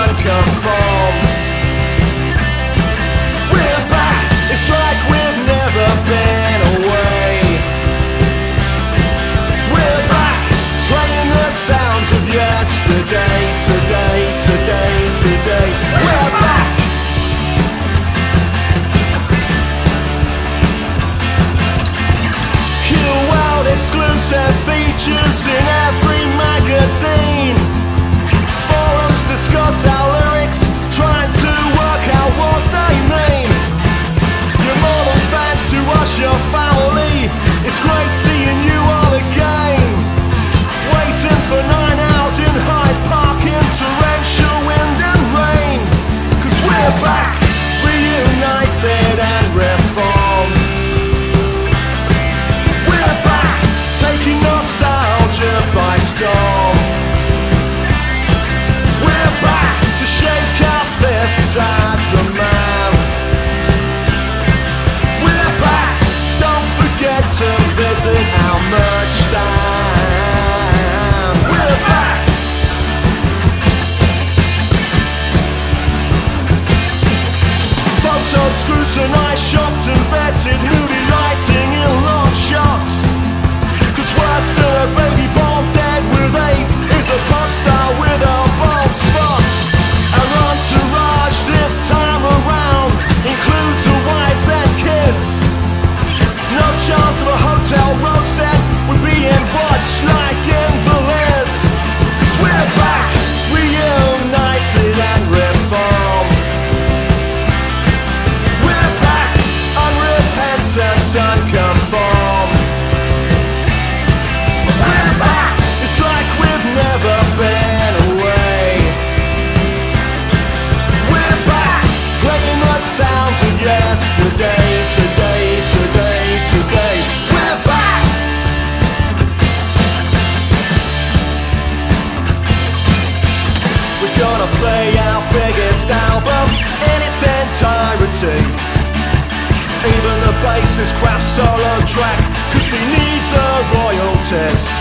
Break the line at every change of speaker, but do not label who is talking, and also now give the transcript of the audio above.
We're back, it's like we've never been away. We're back, playing the sounds of yesterday Today, today, today. We're back. Exclusive features bassist crap solo track, cause he needs the royalties.